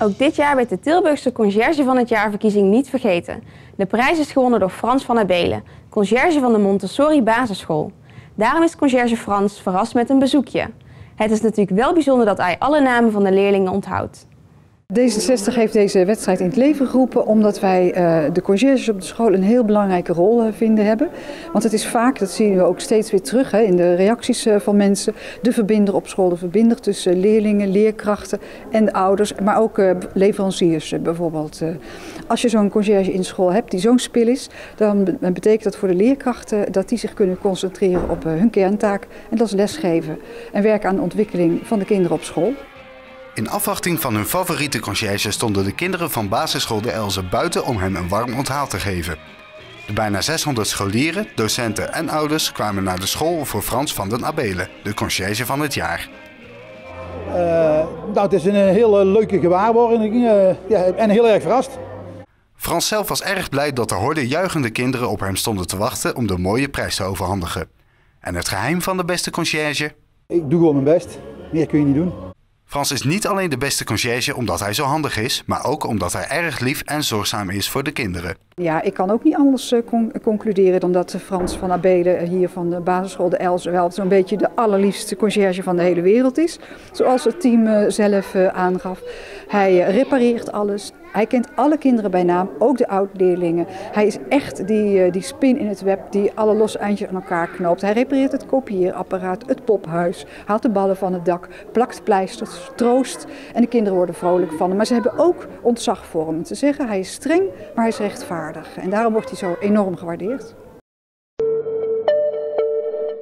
Ook dit jaar werd de Tilburgse Conciërge van het jaarverkiezing niet vergeten. De prijs is gewonnen door Frans van Abelen, conciërge van de Montessori basisschool. Daarom is conciërge Frans verrast met een bezoekje. Het is natuurlijk wel bijzonder dat hij alle namen van de leerlingen onthoudt. D66 heeft deze wedstrijd in het leven geroepen omdat wij uh, de conciërges op de school een heel belangrijke rol uh, vinden hebben. Want het is vaak, dat zien we ook steeds weer terug hè, in de reacties uh, van mensen, de verbinder op school, de verbinder tussen leerlingen, leerkrachten en de ouders, maar ook leveranciers bijvoorbeeld. als je zo'n conciërge in school hebt die zo'n spil is, dan betekent dat voor de leerkrachten dat die zich kunnen concentreren op hun kerntaak en dat is lesgeven en werken aan de ontwikkeling van de kinderen op school. In afwachting van hun favoriete conciërge stonden de kinderen van basisschool De Elze buiten om hem een warm onthaal te geven. De bijna 600 scholieren, docenten en ouders kwamen naar de school voor Frans van den Abelen, de conciërge van het jaar. Uh, nou, het is een hele leuke gewaarwording uh, ja, en heel erg verrast. Frans zelf was erg blij dat de horde juichende kinderen op hem stonden te wachten om de mooie prijs te overhandigen. En het geheim van de beste conciërge? Ik doe gewoon mijn best. Meer kun je niet doen. Frans is niet alleen de beste conciërge omdat hij zo handig is, maar ook omdat hij erg lief en zorgzaam is voor de kinderen. Ja, ik kan ook niet anders uh, concluderen dan dat Frans van Abelen hier van de basisschool De Els wel zo'n beetje de allerliefste conciërge van de hele wereld is. Zoals het team zelf aangaf. Hij repareert alles, hij kent alle kinderen bij naam, ook de oud-leerlingen. Hij is echt die, die spin in het web die alle losse eindjes aan elkaar knoopt. Hij repareert het kopieerapparaat, het pophuis, haalt de ballen van het dak, plakt pleisters, troost. En de kinderen worden vrolijk van hem. Maar ze hebben ook ontzag voor hem. Te zeggen, hij is streng, maar hij is rechtvaardig. En daarom wordt hij zo enorm gewaardeerd.